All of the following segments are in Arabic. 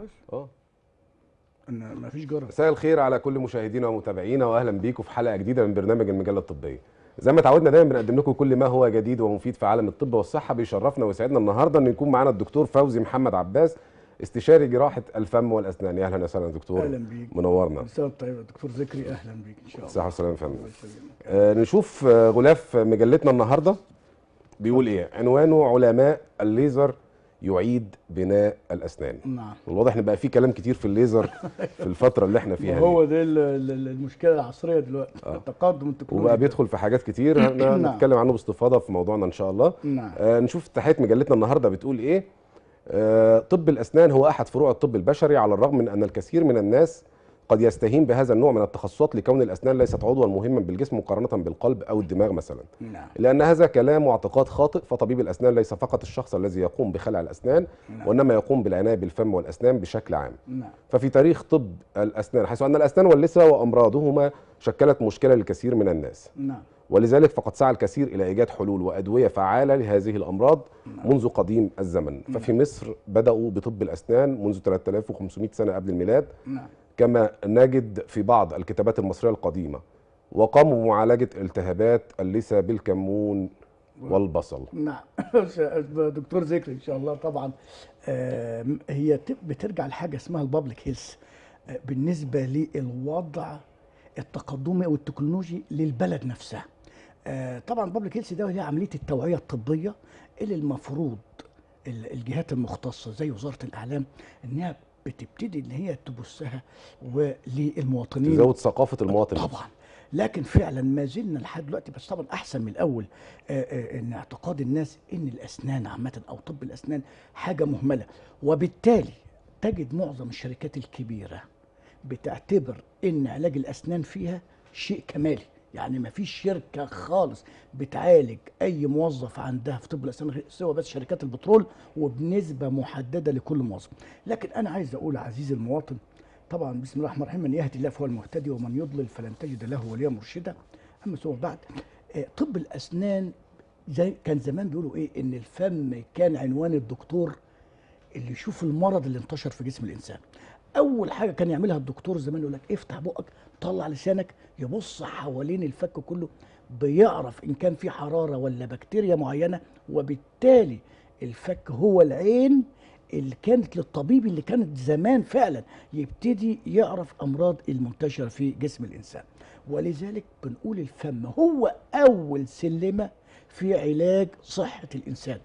كويس آه. إن ما فيش جرس مساء الخير على كل مشاهدينا ومتابعينا وأهلا بيكم في حلقة جديدة من برنامج المجلة الطبية. زي ما تعودنا دايما بنقدم لكم كل ما هو جديد ومفيد في عالم الطب والصحة. بيشرفنا ويسعدنا النهارده إن يكون معانا الدكتور فوزي محمد عباس استشاري جراحة الفم والأسنان. يا أهلا وسهلا دكتور. أهلا بيك. منورنا. مساء طيب يا دكتور ذكري. أهلا بيك إن شاء الله. صحة وسلامة يا فندم. آه نشوف آه غلاف مجلتنا النهارده بيقول إيه؟ عنوانه علماء الليزر يعيد بناء الأسنان. نعم. والواضح إن بقى في كلام كتير في الليزر في الفترة اللي إحنا فيها دي. ال- ال- المشكلة العصرية دلوقتي التقدم التكنولوجي. وبقى بيدخل في حاجات كتير. نعم. هنتكلم عنه باستفاضة في موضوعنا إن شاء الله. نعم. آه نشوف تحية مجلتنا النهارده بتقول إيه. آه طب الأسنان هو أحد فروع الطب البشري على الرغم من أن الكثير من الناس قد يستهين بهذا النوع من التخصصات لكون الأسنان ليست عضوا مهما بالجسم مقارنة بالقلب أو الدماغ مثلا. نعم. لأن هذا كلام واعتقاد خاطئ فطبيب الأسنان ليس فقط الشخص الذي يقوم بخلع الأسنان نعم. وإنما يقوم بالعناية بالفم والأسنان بشكل عام. نعم. ففي تاريخ طب الأسنان حيث أن الأسنان واللثة وأمراضهما شكلت مشكلة للكثير من الناس. نعم. ولذلك فقد سعى الكثير إلى إيجاد حلول وأدوية فعالة لهذه الأمراض منذ قديم الزمن. ففي مصر بدأوا بطب الأسنان منذ 3500 سنة قبل الميلاد. نعم. كما نجد في بعض الكتابات المصرية القديمة وقاموا بمعالجة التهابات اللثه بالكمون والبصل. نعم. دكتور ذكري إن شاء الله طبعا آه، هي بترجع لحاجة اسمها ال public health بالنسبة للوضع التقدمي أو التكنولوجي للبلد نفسها. آه، طبعا ال public health ده هي عملية التوعية الطبية اللي المفروض ال- الجهات المختصة زي وزارة الإعلام إنها بتبتدي إن هي تبثها وللمواطنين. تزود ثقافة المواطن طبعا. لكن فعلا ما زلنا لحد دلوقتي بس طبعا أحسن من الأول آه، آه، إن اعتقاد الناس إن الأسنان عامة أو طب الأسنان حاجة مهملة. وبالتالي تجد معظم الشركات الكبيرة بتعتبر إن علاج الأسنان فيها شيء كمالي. يعني ما فيش شركة خالص بتعالج أي موظف عندها في طب الأسنان غير- سوى بس شركات البترول وبنسبة محددة لكل موظف. لكن أنا عايز أقول عزيزي المواطن طبعا بسم الله الرحمن الرحيم من يهدي الله فهو المهتدي ومن يضلل فلن تجد له وليا مرشدا. أما ثم بعد آه، طب الأسنان زي كان زمان بيقولوا إيه؟ إن الفم كان عنوان الدكتور اللي يشوف المرض اللي انتشر في جسم الإنسان. أول حاجة كان يعملها الدكتور زمان يقول لك افتح بقك طلع لسانك يبص حوالين الفك كله بيعرف إن كان في حرارة ولا بكتيريا معينة وبالتالي الفك هو العين اللي كانت للطبيب اللي كانت زمان فعلا يبتدي يعرف أمراض المنتشرة في جسم الإنسان. ولذلك بنقول الفم هو أول سلمة في علاج صحة الإنسان.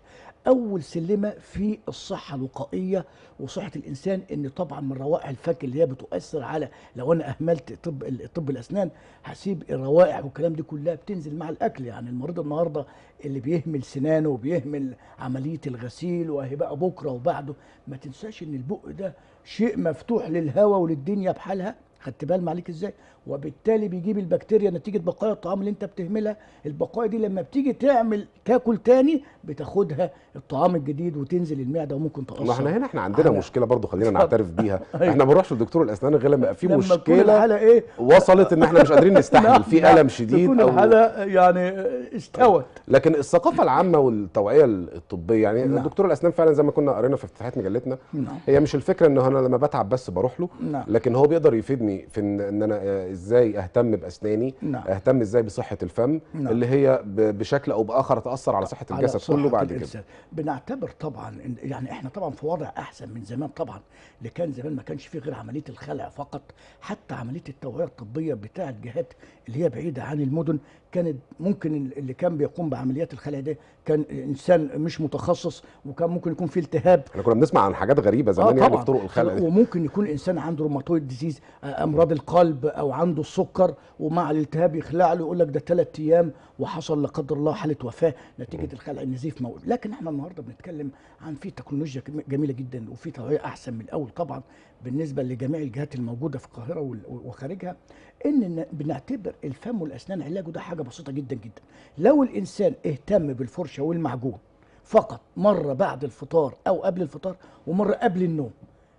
أول سلمة في الصحة الوقائية وصحة الإنسان إن طبعا من روائح الفك اللي هي بتؤثر على لو أنا أهملت طب طب الأسنان هسيب الروائح والكلام دي كلها بتنزل مع الأكل. يعني المريض النهارده اللي بيهمل سنانه وبيهمل عملية الغسيل وهي بقى بكرة وبعده ما تنساش إن البق ده شيء مفتوح للهواء وللدنيا بحالها. خدت بال معليك إزاي؟ وبالتالي بيجيب البكتيريا نتيجة بقايا الطعام اللي انت بتهملها. البقايا دي لما بتيجي تعمل تاكل تاني بتاخدها الطعام الجديد وتنزل المعدة وممكن تاثر ما إحنا هنا إحنا عندنا على- مشكلة برضو خلينا. نعترف بيها. أيوة. إحنا ما بنروحش لدكتور الأسنان غير لما في مشكلة إيه؟ وصلت إن إحنا مش قادرين نستحمل في نعم، ألم شديد أو الحالة يعني استوت. لكن الثقافة العامة والتوعية الطبية يعني نعم. دكتور الأسنان فعلا زي ما كنا قرينا في افتتاحات مجلتنا نعم. هي مش الفكرة إن أنا لما بتعب بس بروح له نعم. لكن هو بيقدر يفيدني في ان أنا آه، إزاي أهتم بأسناني نعم. أهتم إزاي بصحة الفم نعم. اللي هي بشكل أو بآخر تأثر على صحة على الجسد صحة كله بعد كده الإنسان. بنعتبر طبعا يعني إحنا طبعا في وضع أحسن من زمان طبعا اللي كان زمان ما كانش فيه غير عملية الخلع فقط حتى عملية التوعية الطبية بتاعة جهات اللي هي بعيدة عن المدن كانت ممكن اللي كان بيقوم بعمليات الخلع ده كان إنسان مش متخصص وكان ممكن يكون فيه التهاب. إحنا كنا بنسمع عن حاجات غريبة زمان يعني في طرق الخلع دي. وممكن يكون إنسان عنده rheumatoid disease آه، أمراض القلب أو عنده السكر ومع الالتهاب يخلع له يقول لك ده ثلاث أيام وحصل لا قدر الله حالة وفاة نتيجة الخلع النزيف موجود. لكن إحنا النهارده بنتكلم عن في تكنولوجيا جم- جميلة جدا وفي توعيه أحسن من الأول طبعا بالنسبة لجميع الجهات الموجودة في القاهرة وخارجها. إن ن- بنعتبر الفم والأسنان علاجه ده حاجة بسيطة جدا جدا لو الإنسان اهتم بالفرشة والمعجون فقط مرة بعد الفطار أو قبل الفطار ومرة قبل النوم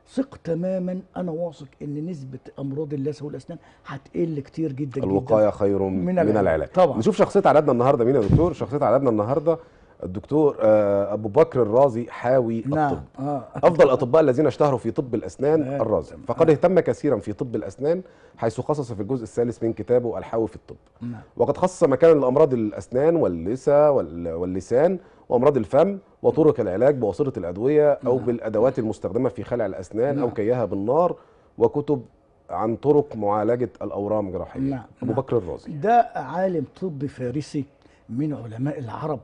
ثق تماما أنا واثق إن نسبة أمراض اللثة والأسنان هتقل كتير جدا الوقاية جدا خير من, من. العلاج طبعا. نشوف شخصية عددنا النهارده مين يا دكتور شخصية عددنا النهارده الدكتور آه، أبو بكر الرازي حاوي نعم. الطب. آه. أفضل الاطباء الذين اشتهروا في طب الأسنان الرازي. فقد اهتم كثيرا في طب الأسنان حيث خصص في الجزء الثالث من كتابه الحاوي في الطب. نعم. وقد خصص مكانا لأمراض الأسنان واللثة وال- واللسان وأمراض الفم وطرق العلاج بواسطة الأدوية أو نعم. بالأدوات المستخدمة في خلع الأسنان أو نعم. كيها بالنار وكتب عن طرق معالجة الأورام الجراحيه نعم، أبو نعم. بكر الرازي. ده عالم طب فارسي من علماء العرب.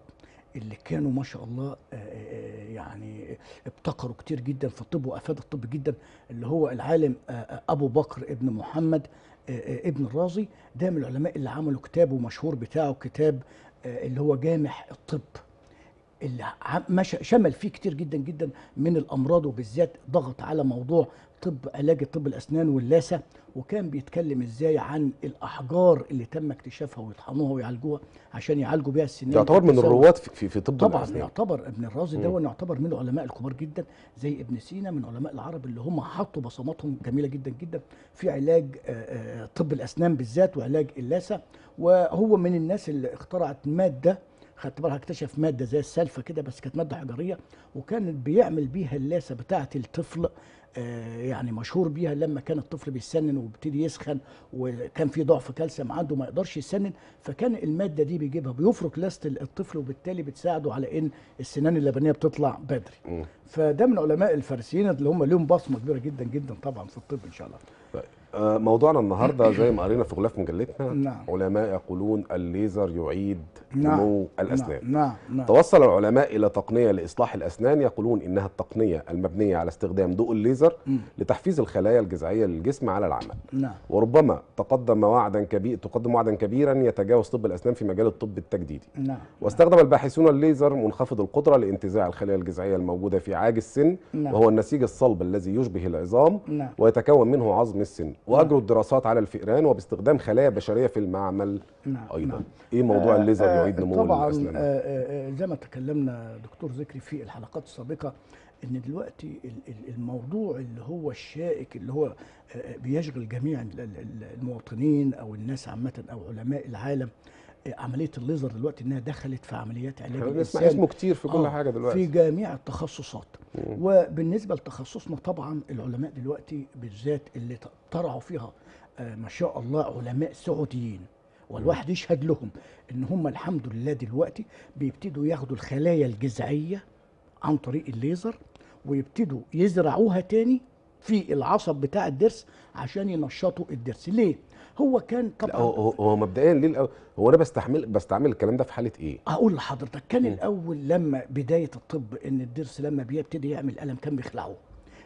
اللي كانوا ما شاء الله آه، آه، يعني ابتكروا كتير جدا في الطب وأفاد الطب جدا اللي هو العالم آه، آه، أبو بكر ابن محمد آه، آه، ابن الرازي. ده من العلماء اللي عملوا كتابه مشهور بتاعه كتاب آه، اللي هو جامع الطب اللي شمل فيه كتير جدا جدا من الأمراض وبالذات ضغط على موضوع طب علاج طب الأسنان واللاسه وكان بيتكلم إزاي عن الأحجار اللي تم اكتشافها ويطحنوها ويعالجوها عشان يعالجوا بيها السنان يعتبر من. الرواد في في, في طب طبعا الأسنان يعتبر ابن الرازي. ده يعتبر من العلماء الكبار جدا زي ابن سينا من علماء العرب اللي هم حطوا بصماتهم جميلة جدا جدا في علاج آه، آه، طب الأسنان بالذات وعلاج اللاسه وهو من الناس اللي اخترعت مادة خدت بالك اكتشف مادة زي السلفه كده بس كانت مادة حجرية وكان بيعمل بيها اللاسه بتاعه الطفل آه، يعني مشهور بيها لما كان الطفل بيسنن وبيبتدي يسخن وكان في ضعف كالسيوم عنده ما يقدرش يسنن فكان المادة دي بيجيبها بيفرك لاسه الطفل وبالتالي بتساعده على إن السنان اللبنية بتطلع بدري. فده من علماء الفارسيين اللي هم لهم بصمة كبيرة جدا جدا طبعا في الطب إن شاء الله طيب. موضوعنا النهارده زي ما قرينا في غلاف مجلتنا نعم. علماء يقولون الليزر يعيد نعم. نمو الأسنان نعم نعم, نعم. توصل العلماء إلى تقنية لإصلاح الأسنان يقولون إنها التقنية المبنية على استخدام ضوء الليزر مم. لتحفيز الخلايا الجذعية للجسم على العمل نعم وربما تقدم وعدا كبير تقدم وعدا كبيرا يتجاوز طب الأسنان في مجال الطب التجديدي نعم واستخدم الباحثون الليزر منخفض القدرة لانتزاع الخلايا الجذعية الموجودة في عاج السن نعم. وهو النسيج الصلب الذي يشبه العظام نعم ويتكون منه عظم السن واجروا الدراسات على الفئران وباستخدام خلايا بشريه في المعمل نعم أيضا نعم. إيه موضوع آه، الليزر آه، يعيد نمو طبعا الأسنان آه، آه، آه، زي ما تكلمنا دكتور ذكري في الحلقات السابقة إن دلوقتي ال- ال- الموضوع اللي هو الشائك اللي هو بيشغل جميع ال- ال- ال- المواطنين أو الناس عامة أو علماء العالم عملية الليزر دلوقتي إنها دخلت في عمليات علاج إحنا بنسمع الإنسان. اسمه كتير في كل آه، حاجة في دلوقتي جميع التخصصات. مم. وبالنسبة لتخصصنا طبعا العلماء دلوقتي بالذات اللي طرعوا فيها آه، ما شاء الله علماء سعوديين. والواحد يشهد لهم إن هم الحمد لله دلوقتي بيبتدوا ياخدوا الخلايا الجذعية عن طريق الليزر ويبتدوا يزرعوها تاني في العصب بتاع الضرس عشان ينشطوا الضرس. ليه؟ هو كان طبعا هو, هو- مبدئيا ليه هو أنا بستحمل بستعمل الكلام ده في حالة إيه؟ أقول لحضرتك كان مم. الأول لما بداية الطب إن الضرس لما بيبتدي يعمل ألم كان بيخلعوه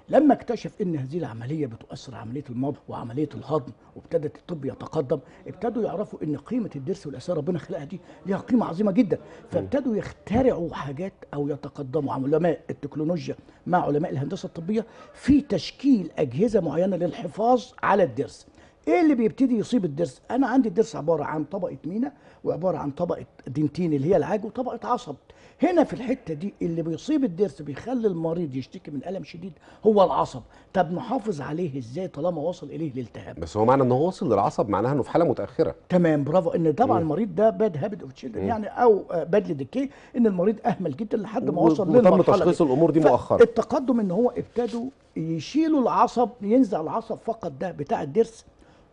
لما اكتشف إن هذه العملية بتؤثر عملية المضغ وعملية الهضم وابتدت الطب يتقدم ابتدوا يعرفوا إن قيمة الضرس والاسنان ربنا خلقها دي ليها قيمة عظيمة جدا فابتدوا يخترعوا حاجات أو يتقدموا علماء التكنولوجيا مع علماء الهندسة الطبية في تشكيل أجهزة معينة للحفاظ على الضرس إيه اللي بيبتدي يصيب الضرس؟ أنا عندي الضرس عبارة عن طبقة مينا وعبارة عن طبقة دنتين اللي هي العاج وطبقه عصب. هنا في الحتة دي اللي بيصيب الضرس بيخلي المريض يشتكي من ألم شديد هو العصب. طب نحافظ عليه إزاي طالما وصل إليه الالتهاب؟ بس هو معنى إن هو وصل للعصب معناها إنه في حالة متأخرة. تمام برافو. إن طبعا. المريض ده bad habit of children. يعني أو bad decay إن المريض أهمل جدا لحد ما وصل وتم للمرحلة تشخيص دي. الأمور دي مؤخرا. التقدم إن هو ابتدوا يشيلوا العصب ينزع العصب فقط ده بتاع الضرس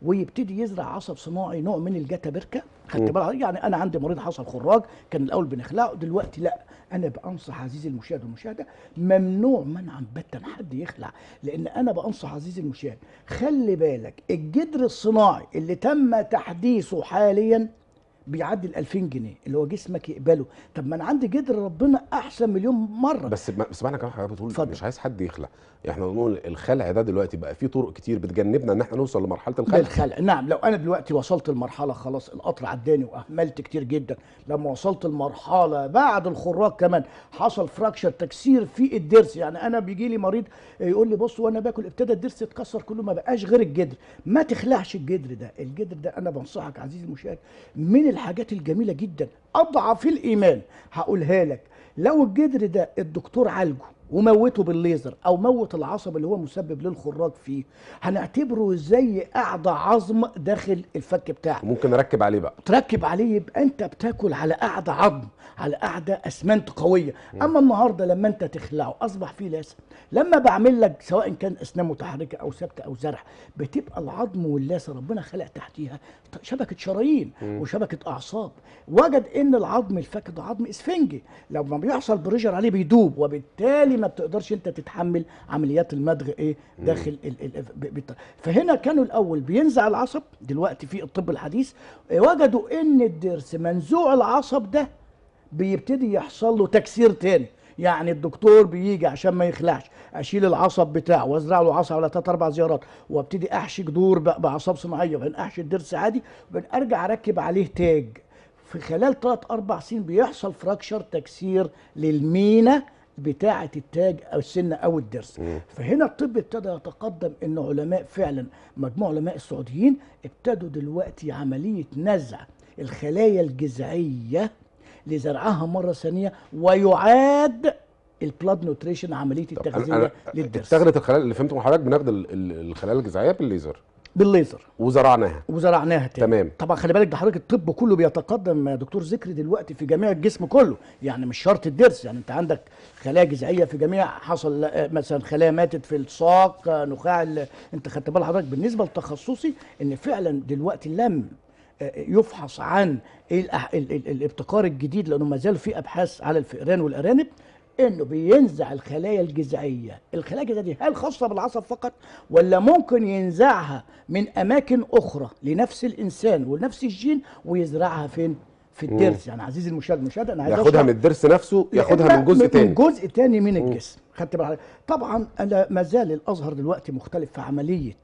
ويبتدي يزرع عصب صناعي نوع من الجتابركه خدت مم. بالك يعني أنا عندي مريض حصل خراج كان الأول بنخلعه دلوقتي لا. أنا بأنصح عزيزي المشاهد والمشاهدة ممنوع منعا باتا حد يخلع لأن أنا بأنصح عزيزي المشاهد خلي بالك الجدر الصناعي اللي تم تحديثه حاليا بيعدي ال 2000 جنيه اللي هو جسمك يقبله. طب ما أنا عندي جدر ربنا أحسن مليون مرة. بس بس معنى كمان حضرتك بتقول اتفضل. مش عايز حد يخلع. إحنا بنقول الخلع ده دلوقتي بقى فيه طرق كتير بتجنبنا إن إحنا نوصل لمرحلة الخلع. بالخلع. نعم لو أنا دلوقتي وصلت المرحلة خلاص القطر عداني وأهملت كتير جدا. لما وصلت المرحلة بعد الخراج كمان حصل فراكشر تكسير في الضرس. يعني أنا بيجي لي مريض يقول لي بص وأنا باكل ابتدى الضرس يتكسر كله ما بقاش غير الجدر. ما تخلعش الجدر ده. الجدر ده أنا بنصحك عزيزي المشاهد من الحاجات الجميلة جدا. أضعف الإيمان. هقولها لك. لو الجدر ده الدكتور عالجه وموته بالليزر أو موت العصب اللي هو مسبب للخراج فيه هنعتبره زي قعده عظم داخل الفك بتاعك ممكن نركب عليه بقى. تركب عليه يبقى أنت بتاكل على قعده عظم. على قعدة أسمنت قوية. أما النهارده لما أنت تخلعه أصبح فيه لاسه لما بعمل لك سواء كان أسنان متحركة أو ثابتة أو زرع بتبقى العظم واللاسه ربنا خلق تحتيها شبكة شرايين وشبكة أعصاب. وجد إن العظم الفك ده عظم إسفنجي. لما بيحصل بريشر عليه بيدوب وبالتالي ما بتقدرش أنت تتحمل عمليات المدغ إيه داخل ال ال ب- بت- فهنا كانوا الأول بينزع العصب. دلوقتي في الطب الحديث. وجدوا إن الضرس منزوع العصب ده بيبتدي يحصل له تكسير تاني. يعني الدكتور بيجي عشان ما يخلعش. أشيل العصب بتاعه وأزرع له عصب على ثلاث أربع زيارات وأبتدي أحشي جذور بأعصاب صناعية وبعدين أحشي الضرس عادي وبعدين أرجع أركب عليه تاج. في خلال ثلاث أربع سنين بيحصل فراكشر تكسير للمينا بتاعة التاج أو السنة أو الضرس. فهنا الطب ابتدى يتقدم إن علماء فعلا مجموعة علماء السعوديين ابتدوا دلوقتي عملية نزع الخلايا الجذعية لزرعها مرة ثانية ويعاد ال blood nutrition عملية التغذية للضرس اتخذت الخلايا اللي فهمته من حضرتك بناخد ال- ال- الخلايا الجذعية بالليزر. بالليزر. وزرعناها. وزرعناها تاني. تمام. طبعا خلي بالك ده حضرتك الطب كله بيتقدم يا دكتور ذكري دلوقتي في جميع الجسم كله. يعني مش شرط الضرس يعني انت عندك خلايا جذعية في جميع حصل مثلا خلايا ماتت في الساق نخاع انت خدت بال حضرتك بالنسبة لتخصصي إن فعلا دلوقتي لم يفحص عن الابتكار الجديد لأنه ما زال في أبحاث على الفئران والأرانب إنه بينزع الخلايا الجذعية. الخلايا الجذعية دي هل خاصة بالعصب فقط ولا ممكن ينزعها من أماكن أخرى لنفس الإنسان ونفس الجين ويزرعها فين؟ في الضرس يعني عزيزي المشاهد المشاهد أنا عايز ياخدها من الضرس نفسه ياخدها من جزء تاني. من جزء تاني من الجسم. خدت بالك. طبعا أنا ما زال الأزهر دلوقتي مختلف في عملية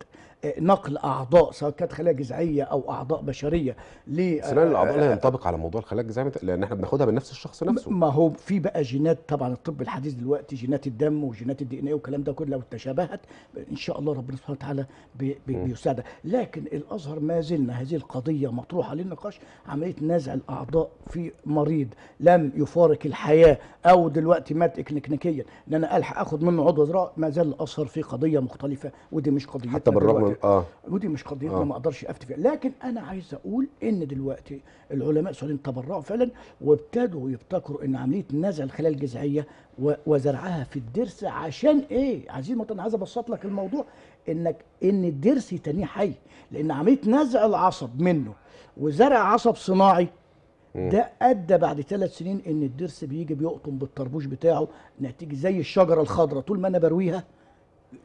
نقل أعضاء سواء كانت خلايا جذعية أو أعضاء بشرية ل سنان الأعضاء لا ينطبق على موضوع الخلايا الجذعية لأن إحنا بناخدها من نفس الشخص نفسه. ما هو في بقى جينات طبعا الطب الحديث دلوقتي جينات الدم وجينات ال DNA والكلام ده كله لو تشابهت إن شاء الله ربنا سبحانه وتعالى بي بي بيساعدها لكن الأزهر ما زلنا هذه القضية مطروحة للنقاش عملية نزع الأعضاء في مريض لم يفارق الحياة أو دلوقتي مات اكلينيكيا ان أنا ألحق اخد منه عضو زراعه ما زال الأزهر في قضية مختلفة ودي مش قضيتنا حتى بالرغم آه. ودي مش قضيتنا آه. ما أقدرش أفتي فيها. لكن أنا عايز أقول إن دلوقتي العلماء السعوديين تبرعوا فعلا وابتدوا يبتكروا إن عملية نزع الخلايا الجذعية وزرعها في الضرس عشان إيه؟ عزيزي المواطن أنا عايز أبسط لك الموضوع إنك إن الضرس تاني حي لأن عملية نزع العصب منه وزرع عصب صناعي ده أدى بعد ثلاث سنين إن الضرس بيجي بيقطم بالطربوش بتاعه نتيجة زي الشجرة الخضراء طول ما أنا برويها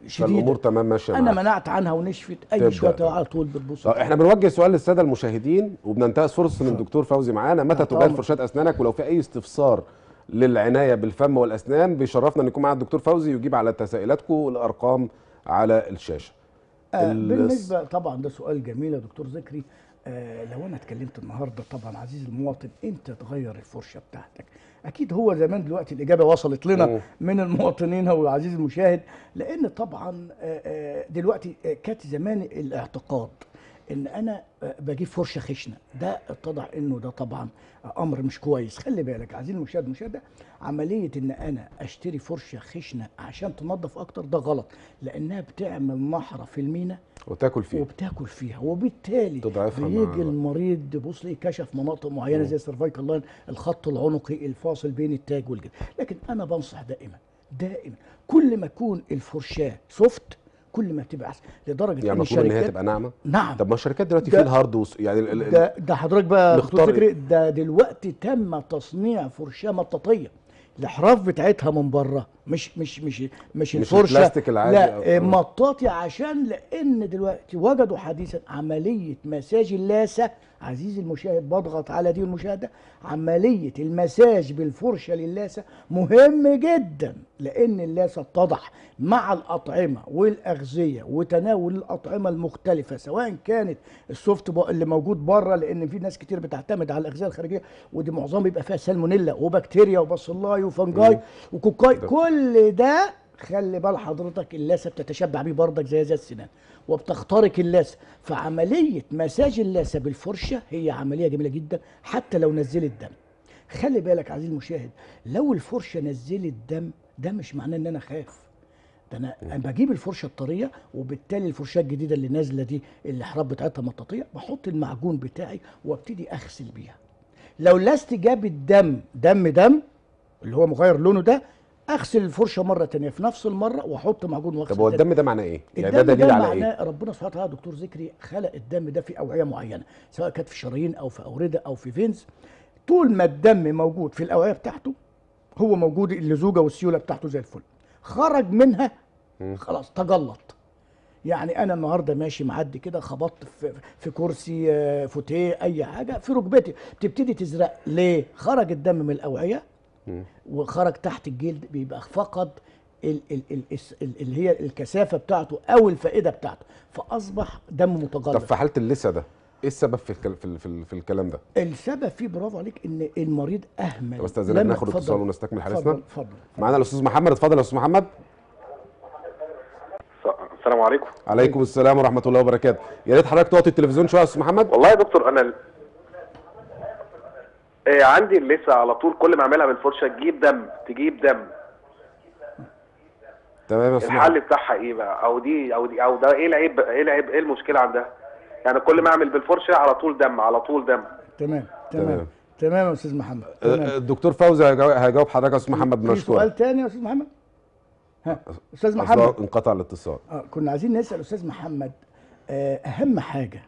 فالأمور شديده تمام ماشية أنا. منعت عنها ونشفت. أي شوية على طول بتبص طب إحنا بنوجه سؤال للسادة المشاهدين وبننتهز فرصه ان الدكتور فوزي معانا متى أمرك. فرشاة أسنانك ولو في أي استفسار للعناية بالفم والأسنان بيشرفنا أن يكون معنا الدكتور فوزي يجيب على تساؤلاتكم والأرقام على الشاشة آه ال- بالنسبة طبعا ده سؤال جميل يا دكتور ذكري آه لو أنا اتكلمت النهارده طبعا عزيزي المواطن إمتى تغير الفرشة بتاعتك أكيد هو زمان دلوقتي الإجابة وصلت لنا مم. من المواطنين وعزيزي المشاهد لأن طبعا آه، آه، دلوقتي كانت زمان الاعتقاد إن أنا بجيب فرشة خشنة. ده اتضح إنه ده طبعا أمر مش كويس. خلي بالك عزيزي المشاهد المشاهدة عملية إن أنا أشتري فرشة خشنة عشان تنظف أكتر ده غلط لأنها بتعمل نحر في المينا وتاكل فيه وبتاكل فيها وبالتالي بيجي. المريض بص لي كشف مناطق معينة زي ال cervical line الخط العنقي الفاصل بين التاج والجذر. لكن أنا بنصح دائما دائما كل ما تكون الفرشاة soft كل ما احسن لدرجة يعني إن المفروض إن هي تبقى ناعمة؟ نعم. طب ما الشركات دلوقتي في ال hard. يعني ال... ال... ده ده حضرتك بقى فكري ده دلوقتي تم تصنيع فرشاة مطاطية الإحراف بتاعتها من بره. مش مش مش مش الفرشة البلاستيك العادي لا مطاطي عشان لأن دلوقتي وجدوا حديثا عملية مساج اللاسة عزيزي المشاهد بضغط على دي المشاهده عملية المساج بالفرشة للاسه مهم جدا لأن اللاسة اتضح مع الأطعمة والأغذية وتناول الأطعمة المختلفة سواء كانت السوفت اللي موجود بره لأن في ناس كتير بتعتمد على الأغذية الخارجية ودي معظمها بيبقى فيها سالمونيلا وبكتيريا و bacilli و fungi و cocci ده. كل ده خلي بال حضرتك اللثة بتتشبع بيه بردك زي زي السنان وبتخترق اللثة. فعملية مساج اللثة بالفرشة هي عملية جميلة جدا حتى لو نزلت دم. خلي بالك عزيزي المشاهد لو الفرشة نزلت دم ده مش معناه إن أنا خاف ده أنا بجيب الفرشة الطرية وبالتالي الفرشاه الجديدة اللي نازلة دي الأطراف بتاعتها مطاطيه بحط المعجون بتاعي وابتدي أغسل بيها. لو لسه جاب الدم دم دم اللي هو مغير لونه ده أغسل الفرشة مرة تانية في نفس المرة وأحط معجون وأغسل طب هو. الدم. ده معناه إيه؟ يعني ده دليل على إيه؟ ربنا سبحانه وتعالى دكتور ذكري خلق الدم ده في أوعية معينة سواء كانت في شرايين أو في أوردة أو في veins طول ما الدم موجود في الأوعية بتاعته هو موجود اللزوجه والسيولة بتاعته زي الفل. خرج منها خلاص تجلط. يعني أنا النهارده ماشي معدي كده خبطت في في كرسي آه، فوتيه أي حاجة في ركبتي. بتبتدي تزرق. ليه؟ خرج الدم من الأوعية وخرج تحت الجلد بيبقى فقد ال ال ال الس- ال اللي هي الكثافة بتاعته أو الفائدة بتاعته فأصبح دم طب متجلط في حالة اللثة ده إيه السبب في الكل... في, ال... في, ال... في الكلام ده؟ السبب فيه برافو عليك إن المريض أهمل. طب استاذنك لما- ناخد. اتصال ونستكمل حديثنا. اتفضل. اتفضل معانا الأستاذ محمد. اتفضل يا أستاذ محمد. السلام عليكم. عليكم السلام ورحمة الله وبركاته. يا ريت حضرتك توطي التلفزيون شوية يا أستاذ محمد. والله يا دكتور أنا إيه عندي اللثة على طول. كل ما أعملها بالفرشه تجيب دم تجيب دم. تمام يا الحل بتاعها إيه بقى؟ أو دي أو دي أو ده إيه العيب إيه العيب إيه المشكلة عندها؟ يعني كل ما أعمل بالفرشة على طول دم على طول دم. تمام تمام. تمام. يا أستاذ محمد. أه، تمام. الدكتور فوزي هيجاوب حضرتك يا أستاذ محمد مشكور سؤال تاني يا أستاذ محمد؟ ها أستاذ محمد. انقطع الاتصال. آه كنا عايزين نسأل أستاذ محمد آه أهم حاجة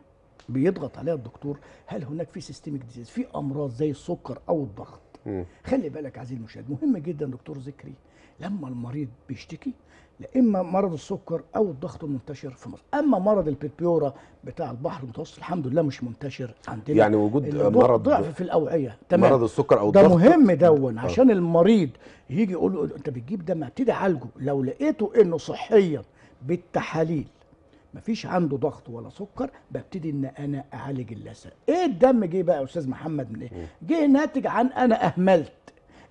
بيضغط عليها الدكتور هل هناك في systemic disease في أمراض زي السكر أو الضغط. خلي بالك عزيزي المشاهد مهم جدا دكتور ذكري لما المريض بيشتكي لا إما مرض السكر أو الضغط المنتشر في مصر أما مرض ال purpura بتاع البحر المتوسط الحمد لله مش منتشر عندنا. يعني وجود مرض- ضعف في الأوعية. تمام. مرض السكر أو ده الضغط؟ مهم دون عشان المريض يجي يقول له أنت بتجيب دم ابتدي أعالجه. لو لقيته إنه صحيا بالتحاليل مفيش عنده ضغط ولا سكر ببتدي إن أنا أعالج اللثة. إيه الدم جه بقى يا أستاذ محمد؟ من إيه؟ جه ناتج عن أنا أهملت.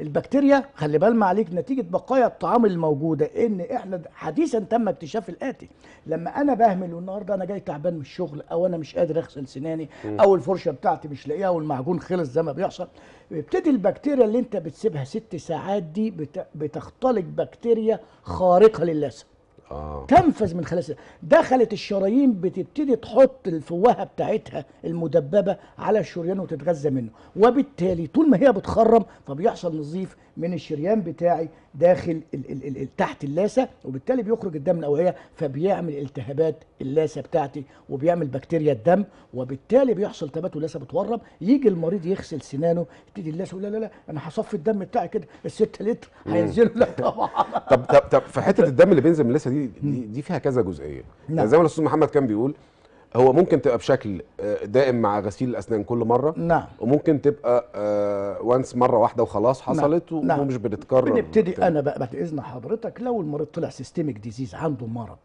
البكتيريا خلي بال ما عليك نتيجة بقايا الطعام الموجودة إن إحنا حديثا تم اكتشاف الآتي. لما أنا بهمل والنهاردة أنا جاي تعبان من الشغل أو أنا مش قادر أغسل سناني أو الفرشة بتاعتي مش لاقيها والمعجون خلص زي ما بيحصل بيبتدي البكتيريا اللي أنت بتسيبها ست ساعات دي بت- بتختلق بكتيريا خارقة للثة. آه تنفذ من خلال السنة. دخلت الشرايين بتبتدي تحط الفوهه بتاعتها المدببة على الشريان وتتغذى منه وبالتالي طول ما هي بتخرم فبيحصل نزيف من الشريان بتاعي داخل ال ال ال ال تحت اللاسة وبالتالي بيخرج الدم من الاوعيه فبيعمل التهابات اللاسة بتاعتي وبيعمل بكتيريا الدم وبالتالي بيحصل تبات واللثه بتورم يجي المريض يغسل سنانه يبتدي اللثة يقول لا لا لا أنا هصفي الدم بتاعي كده الستة لتر هينزلوا لا طبعا. طب طب طب في حتة الدم اللي بينزل من اللثه دي دي, دي فيها كذا جزئية. نعم. يعني زي ما الأستاذ محمد كان بيقول هو ممكن تبقى بشكل آه، دائم مع غسيل الأسنان كل مرة نعم وممكن تبقى آه once مرة واحدة وخلاص حصلت نعم. نعم. ومش بتتكرر بنبتدي تاني. أنا بقى بعد إذن حضرتك لو المريض طلع systemic disease عنده مرض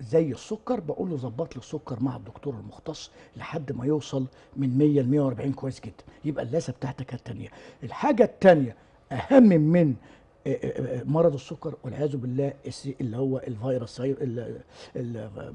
زي السكر بقول له ظبط لي السكر مع الدكتور المختص لحد ما يوصل من 100 ل 140 كويس جدا يبقى اللثة بتاعتك الثانية الحاجة الثانية أهم من آه، آه، آه، مرض السكر والعياذ بالله ال C اللي هو الفيروس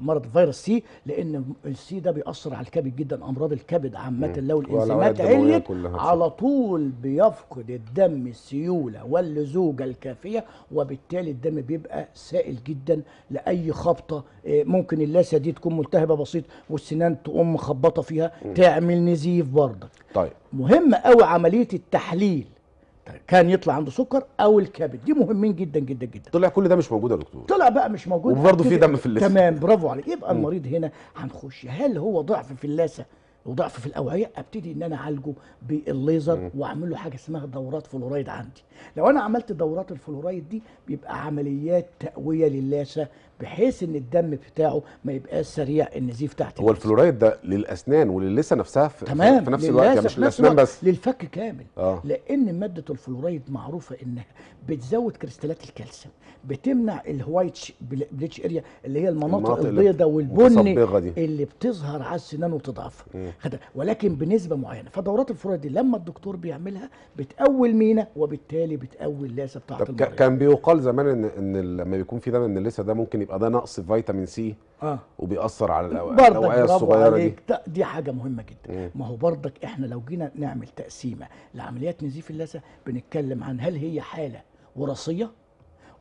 مرض الفيروس C لأن ال C ده بيأثر على الكبد جدا أمراض الكبد عامة لو الانزيمات عليت. على طول بيفقد الدم السيولة واللزوجة الكافية وبالتالي الدم بيبقى سائل جدا لأي خبطة إيه، ممكن اللثة دي تكون ملتهبة بسيط والسنان تقوم مخبطة فيها تعمل نزيف برضك. طيب. مهم قوي عملية التحليل. كان يطلع عنده سكر أو الكبد. دي مهمين جدا جدا جدا. طلع كل ده مش موجود يا دكتور. طلع بقى مش موجود. وبرضه في دم في اللثة. تمام. برافو عليك. يبقى المريض هنا هنخش. هل هو ضعف في اللثة؟ وضعف في الأوعية أبتدي إن أنا أعالجه بالليزر وأعمل له حاجة اسمها دورات فلورايد عندي. لو أنا عملت دورات الفلورايد دي بيبقى عمليات تقوية للثه بحيث إن الدم بتاعه ما يبقاش سريع النزيف تحت هو. الفلورايد ده للأسنان وللثه نفسها في, تمام في نفس الوقت يعني مش للأسنان بس. للفك كامل. آه. لأن مادة الفلورايد معروفة إنها بتزود كريستالات الكالسيوم. بتمنع ال white patch area اللي هي المناطق البيضاء والبني. اللي بتظهر على السنان وتضعف. خد- ولكن بنسبة معينة. فدورات الفلورايد دي لما الدكتور بيعملها بتقوي المينا وبالتالي بتقوي طب ك- المريض. كان بيقال زمان ان إن لما بيكون في دم من اللثه ده ممكن يبقى ده نقص فيتامين C آه. وبيأثر على الأوعية الصغيرة دي. دي حاجة مهمة جدا. ما هو برضك إحنا لو جينا نعمل تقسيمة لعمليات نزيف اللثه بنتكلم عن هل هي حالة وراثية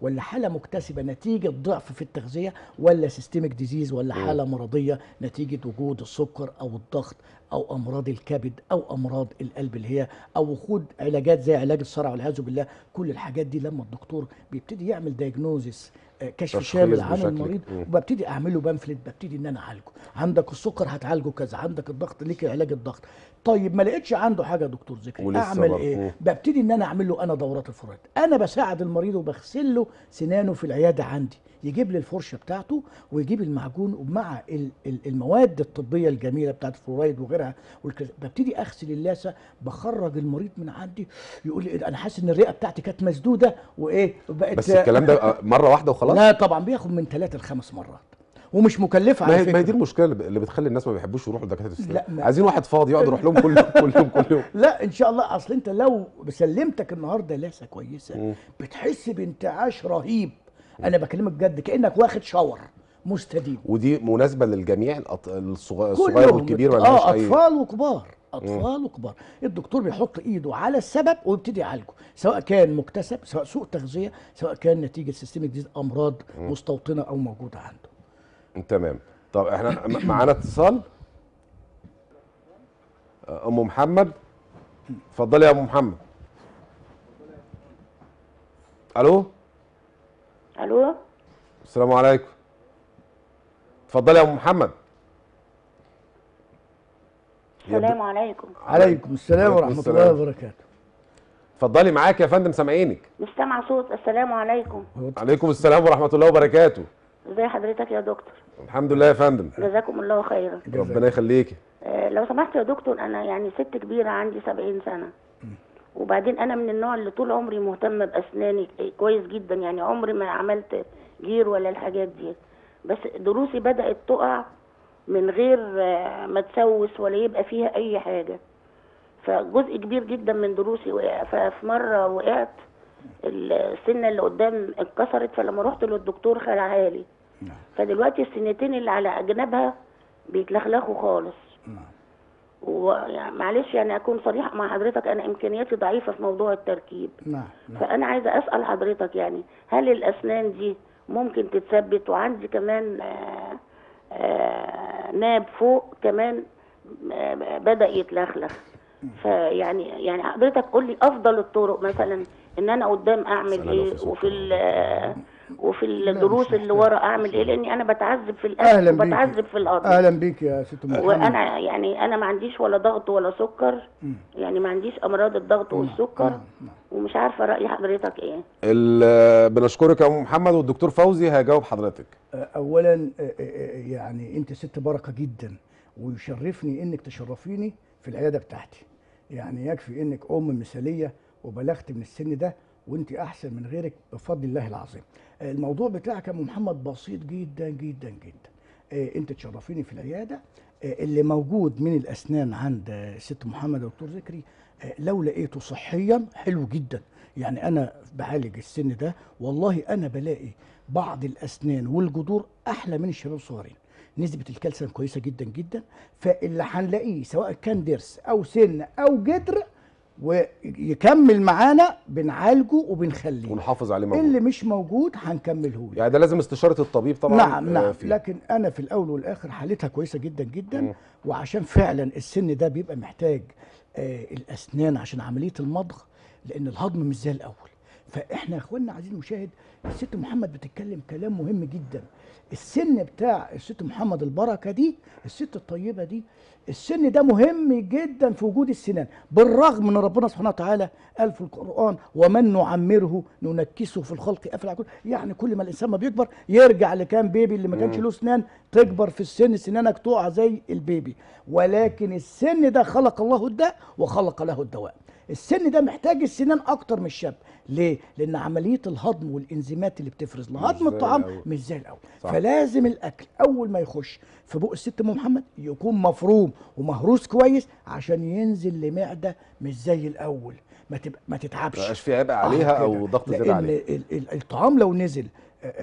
ولا حالة مكتسبة نتيجة ضعف في التغذية ولا systemic disease ولا حالة مرضية نتيجة وجود السكر أو الضغط أو أمراض الكبد أو أمراض القلب اللي هي أو وجود علاجات زي علاج الصرع والعياذ بالله. كل الحاجات دي لما الدكتور بيبتدي يعمل diagnosis كشف تشخيص شامل عن المريض. وببتدي أعمله pamphlet ببتدي إن أنا أعالجه. عندك السكر هتعالجه كذا عندك الضغط ليك علاج الضغط. طيب ما لقيتش عنده حاجة يا دكتور ذكري. أعمل برضه. إيه. ببتدي إن أنا أعمل له أنا دورات الفلورايد أنا بساعد المريض وبغسل له سنانه في العيادة عندي. يجيب لي الفرشة بتاعته ويجيب المعجون ومع ال- ال- المواد الطبية الجميلة بتاعت الفلورايد وغيرها ببتدي أغسل اللاسة بخرج المريض من عندي يقول لي إيه؟ أنا حاسس إن الرئة بتاعتي كانت مسدودة وإيه بقت بس الكلام ده آه، مرة واحدة وخلاص؟ لا طبعا بياخد من ثلاثة لخمس مرات. ومش مكلفة ما على هي ما هي دي فكرة. المشكلة اللي بتخلي الناس ما بيحبوش يروحوا لدكاترة الاسنان عايزين واحد فاضي يقعد يروح لهم كل يوم كل يوم كل يوم. لا إن شاء الله. أصل أنت لو سلمتك النهارده لاسه مم. كويسه بتحس بانتعاش رهيب. أنا بكلمك جد كأنك واخد shower مستديم. ودي مناسبة للجميع الصغير والكبير ولا آه أطفال وكبار أطفال وكبار. الدكتور بيحط إيده على السبب ويبتدي يعالجه سواء كان مكتسب سواء سوء تغذية سواء كان نتيجة systemic disease أمراض مستوطنة أو موجودة عنده. تمام. طب إحنا معانا اتصال؟ أم محمد؟ اتفضلي يا أم محمد. ألو؟ ألو؟ السلام عليكم. اتفضلي يا أم محمد. السلام عليكم. عليكم السلام ورحمة السلام. الله وبركاته. اتفضلي معاك يا فندم سامعينك. مش سامعه صوت. السلام عليكم. عليكم السلام ورحمة الله وبركاته. ازي حضرتك يا دكتور. الحمد لله يا فندم. جزاكم الله خيرا. ربنا يخليكي. آه لو سمحت يا دكتور أنا يعني ست كبيرة عندي 70 سنة. وبعدين أنا من النوع اللي طول عمري مهتمه بأسناني كويس جدا. يعني عمري ما عملت جير ولا الحاجات دي. بس دروسي بدأت تقع من غير آه، ما تسوس ولا يبقى فيها أي حاجة. فجزء كبير جدا من دروسي وقع. ففي مرة وقعت السنة اللي قدام اتكسرت فلما رحت للدكتور خلعها لي. فدلوقتي السنتين اللي على اجنابها بيتلخلخوا خالص. ويعني معلش يعني أكون صريحة مع حضرتك أنا إمكانياتي ضعيفة في موضوع التركيب. نعم نعم. فأنا عايزة أسأل حضرتك يعني هل الأسنان دي ممكن تتثبت؟ وعندي كمان آه، آه، ناب فوق كمان آه، بدأ يتلخلخ. فيعني يعني حضرتك قول لي أفضل الطرق مثلا إن أنا قدام أعمل إيه؟ وفي وفي الدروس اللي. ورا أعمل إيه؟ لأني أنا بتعذب في أهلا الاكل وبتعذب في الهضم أهلا بيك يا ست محمد. وأنا يعني أنا ما عنديش ولا ضغط ولا سكر. يعني ما عنديش أمراض الضغط والسكر. نعم، نعم. ومش عارفة رأي حضرتك إيه. ال- بنشكرك يا أم محمد والدكتور فوزي هيجاوب حضرتك. اولا آه، آه، يعني أنت ست بركة جدا ويشرفني إنك تشرفيني في العيادة بتاعتي. يعني يكفي إنك أم مثالية وبلغت من السن ده وأنت أحسن من غيرك بفضل الله العظيم. آه، الموضوع بتاعك يا محمد بسيط جدا جدا جدا. آه، أنت تشرفيني في العيادة. آه، اللي موجود من الأسنان عند الست محمد دكتور ذكري آه، لو لقيته صحيا حلو جدا. يعني أنا بعالج السن ده والله أنا بلاقي بعض الأسنان والجذور أحلى من الشباب الصغيرين. نسبة الكالسيوم كويسة جدا جدا. فاللي هنلاقيه سواء كان ضرس أو سن أو جدر ويكمل معانا بنعالجه وبنخليه. ونحافظ عليه موجود. اللي مش موجود هنكمله له. يعني ده لازم استشارة الطبيب طبعا نعم آه، نعم. فيه. لكن أنا في الأول والآخر حالتها كويسة جدا جدا. مم. وعشان فعلا السن ده بيبقى محتاج آه الأسنان عشان عملية المضغ لأن الهضم مش زي الأول. فإحنا يا اخوانا عايزين نشاهد الست محمد بتتكلم كلام مهم جدا. السن بتاع الست محمد البركة دي الست الطيبة دي السن ده مهم جدا في وجود السنان. بالرغم من ربنا سبحانه وتعالى قال في القرآن ومن نعمره ننكسه في الخلق أفلا يعني كل ما الإنسان ما بيكبر يرجع لكان بيبي اللي ما كانش له اسنان تكبر في السن سنانك تقع زي البيبي. ولكن السن ده خلق الله الداء وخلق له الدواء. السن ده محتاج السنان أكتر من الشاب ليه لأن عملية الهضم والإنزيمات اللي بتفرز لهضم الطعام. مش زي الأول صح. فلازم الأكل أول ما يخش في بق الست أم محمد يكون مفروم ومهروس كويس عشان ينزل لمعدة مش زي الأول ما تبقى ما ما تتعبش يبقاش في عبء عليها آه أو كده. ضغط زيادة عليها ال- ال- الطعام لو نزل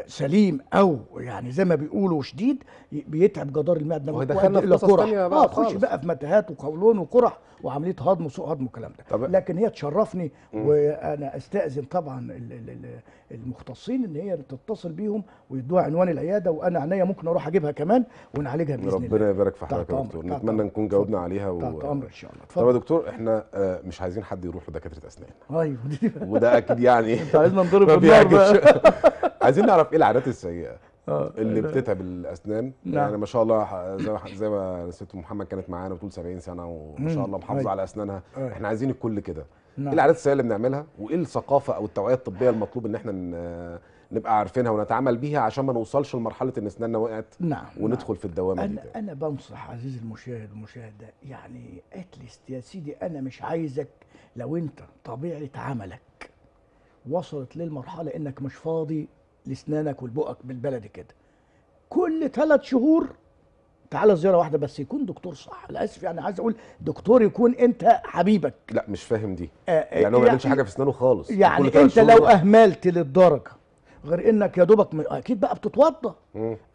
سليم أو يعني زي ما بيقولوا شديد بيتعب جدار المعده دخلنا في قصص. تانية بقى آه تخش. بقى في متاهات وقولون وقرح وعملية هضم وسوء هضم والكلام ده. طب- لكن هي تشرفني وأنا أستأذن طبعا ال- ال- ال- المختصين إن هي تتصل بيهم ويدوها عنوان العيادة وأنا عينيا ممكن أروح أجيبها كمان ونعالجها بإذن الله. ربنا يبارك في حضرتك يا دكتور. نتمنى. نكون جاوبنا. عليها و... تحت أمر إن شاء الله. طب يا دكتور إحنا آه، مش عايزين حد يروح لدكاترة أسنان. أيوه وده أكيد يعني عايزنا نضرب عايزين نعرف إيه العادات السيئة آه، اللي. بتتعب الأسنان نعم. يعني ما شاء الله زي ما زي ما ست محمد كانت معانا بتقول 70 سنة وما شاء. الله محافظة أيوة. على أسنانها أيوة. إحنا عايزين الكل كده نعم. إيه العادات السيئة اللي بنعملها وإيه الثقافة أو التوعية الطبية المطلوب إن إحنا نبقى عارفينها ونتعامل بيها عشان ما نوصلش لمرحلة إن أسناننا وقعت نعم وندخل في الدوامة دي أنا تاني. أنا بنصح عزيزي المشاهد والمشاهدة يعني اتليست يا سيدي أنا مش عايزك لو أنت طبيعة عملك وصلت للمرحلة إنك مش فاضي لاسنانك ولبقك بالبلدي كده. كل ثلاث شهور تعالى زيارة واحدة بس يكون دكتور صح. للاسف يعني عايز أقول دكتور يكون أنت حبيبك. لا مش فاهم دي. آه، يعني هو ما بيعملش يعني- حاجة في اسنانه خالص. يعني أنت لو. أهملت للدرجة غير إنك يا دوبك م... أكيد بقى بتتوضى.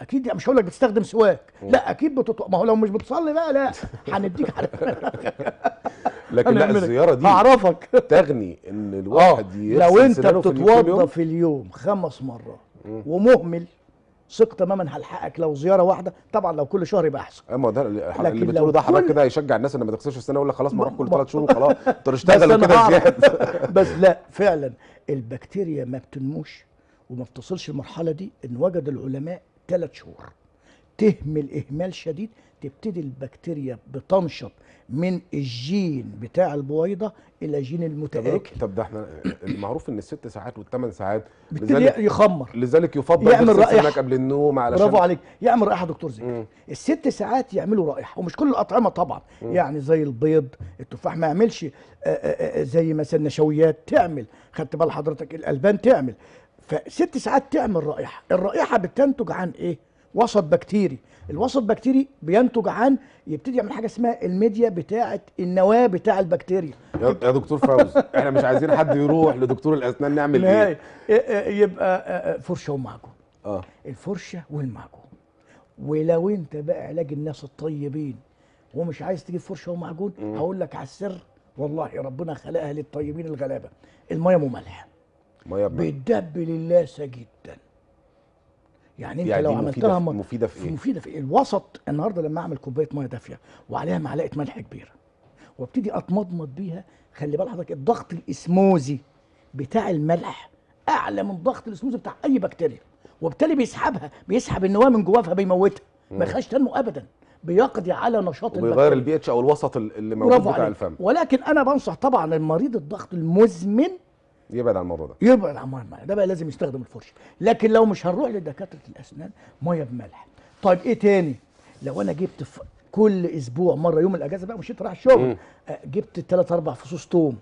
أكيد يعني مش هقول لك بتستخدم سواك. لا أكيد بتتوضى ما هو لو مش بتصلي بقى لا. هنديك على لكن لا؟ الزيارة دي هعرفك تغني إن آه. الواحد لو أنت بتتوضى. في اليوم خمس مرات ومهمل ثق تماما هلحقك لو زيارة واحدة. طبعا لو كل شهر يبقى أحسن. أما ده اللي بتقوله ده حضرتك كده هيشجع الناس إن ما تغسلش السنة يقول لك خلاص ما أروح كل ثلاث شهور وخلاص. أنا كده. زيادة. بس لا فعلا البكتيريا ما بتنموش وما بتصلش المرحلة دي إن وجد العلماء ثلاث شهور. تهمل إهمال شديد تبتدي البكتيريا بتنشط من الجين بتاع البويضة إلى جين المتآكل. طب ده إحنا المعروف إن الست ساعات والثمان ساعات لذلك يخمر. لذلك يفضل يعمل. سنانك قبل النوم علشان برافو عليك. يعمل رائحة دكتور زكي. مم. الست ساعات يعملوا رائحة ومش كل الأطعمة طبعا. يعني زي البيض التفاح ما يعملش آه، آه، آه، زي مثلا نشويات تعمل. خدت بال حضرتك الألبان تعمل. فست ساعات تعمل رائحة. الرائحة بتنتج عن إيه؟ وسط بكتيري. الوسط بكتيري بينتج عن يبتدي يعمل حاجة اسمها الميديا بتاعه النواة بتاع البكتيريا. يا دكتور فوزي إحنا مش عايزين حد يروح لدكتور الأسنان نعمل. إيه؟ إيه- إيه، يبقى آه، آه، فرشه ومعجون آه. الفرشة والمعجون ولو انت بقى علاج الناس الطيبين ومش عايز تجيب فرشة ومعجون هقول لك على السر والله ربنا خلقها للطيبين الغلابة. المية مملحة. مية. بتدبل اللثه جدا. يعني انت يعني لو دي عملت مفيدة لها في- إيه؟ مفيدة في إيه؟ الوسط النهارده لما أعمل كوباية مية دافية وعليها معلقة ملح كبيرة وابتدي أتمضمض بيها خلي بال حضرتك الضغط الإسموزي بتاع الملح أعلى من ضغط الإسموزي بتاع أي بكتيريا وبالتالي بيسحبها بيسحب النواه من جواها فبيموتها ما يخليهاش تنمو ابدا بيقضي على نشاط وبيغير. البي اتش أو الوسط ال- اللي موجود بتاع الفم ولكن أنا بنصح طبعا المريض الضغط المزمن يبعد عن الموضوع ده. يبعد عن الملح ده. بقى لازم يستخدم الفرشة. لكن لو مش هنروح لدكاترة الأسنان مية بملح. طيب إيه تاني؟ لو أنا جبت ف... كل أسبوع مرة يوم الأجازة بقى مشيت رايح الشغل آه، جبت ثلاث أربع فصوص توم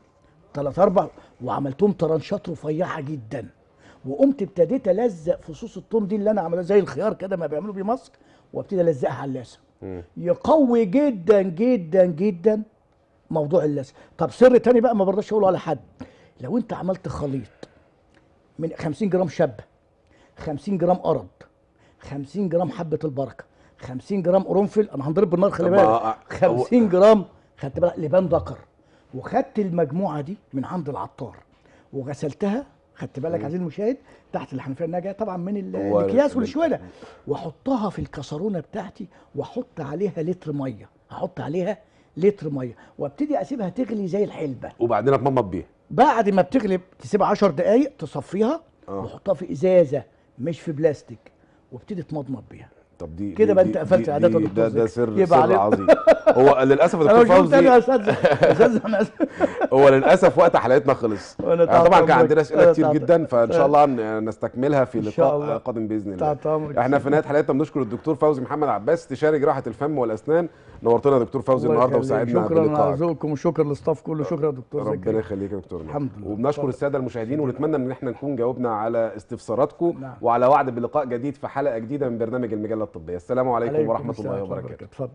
ثلاث أربع وعملتهم طرنشات رفيعة جدا وقمت ابتديت ألزق فصوص التوم دي اللي أنا عملها زي الخيار كده ما بيعملوا بيه مصر وأبتدي ألزقها على اللثة يقوي جدا جدا جدا موضوع اللثه طب سر تاني بقى ما برضاش أقوله على حد. لو انت عملت خليط من 50 جرام شبه 50 جرام قرض 50 جرام حبة البركة 50 جرام قرنفل أنا هنضرب بالنار خلي بالك. ما- هو- 50 جرام خدت بالك؟ لبان ذكر. وخدت المجموعة دي من عند العطار. وغسلتها خدت بالك عزيزي المشاهد؟ تحت الحنفية الناجية طبعا من الأكياس ال- والشواله وأحطها في الكسرونة بتاعتي وأحط عليها لتر مية. هحط عليها لتر مية. وأبتدي أسيبها تغلي زي الحلبة. وبعدين أتمضمض بيها. بعد ما بتغلب تسيبها 10 دقايق تصفيها آه. وحطها في إزازة مش في بلاستيك وابتدي تمضمض بيها طب دي كده بقى انت قفلت عادات الدكتور ده ده. سر سر. عظيم هو للأسف أنا الدكتور أنا فوزي يا أستاذ أستاذ إحنا هو للأسف وقت حلقتنا خلص يعني طبعا كان. عندنا أسئلة كتير جدا فإن شاء الله نستكملها في لقاء. قادم بإذن الله. إحنا في نهاية حلقتنا بنشكر الدكتور فوزي محمد عباس استشاري جراحه الفم والأسنان نورتنا يا دكتور فوزي النهارده. وساعدنا شكرا على بلقائك ذوقكم وشكرا للاستاف كله شكرا يا دكتور ربنا يخليك يا دكتور الحمد لله. وبنشكر. السادة المشاهدين ونتمنى إن إحنا نكون جاوبنا على استفساراتكم نعم. وعلى وعد بلقاء جديد في حلقة جديدة من برنامج المجلة الطبية. السلام عليكم, عليكم ورحمة الله وبركاته. تفضل.